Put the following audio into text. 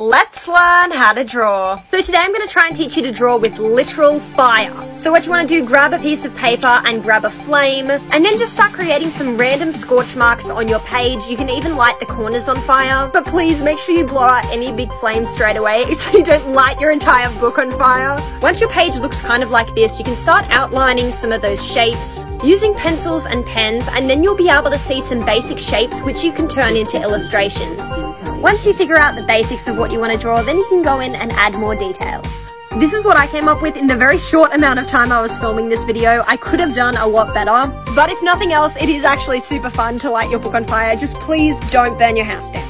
let's learn how to draw. So today I'm going to try and teach you to draw with literal fire. So what you want to do, grab a piece of paper and grab a flame, and then just start creating some random scorch marks on your page. You can even light the corners on fire, but please make sure you blow out any big flames straight away so you don't light your entire book on fire. Once your page looks kind of like this, you can start outlining some of those shapes using pencils and pens, and then you'll be able to see some basic shapes which you can turn into illustrations. Once you figure out the basics of what you want to draw, then you can go in and add more details. This is what I came up with in the very short amount of time I was filming this video. I could have done a lot better, but if nothing else, it is actually super fun to light your book on fire. Just please don't burn your house down.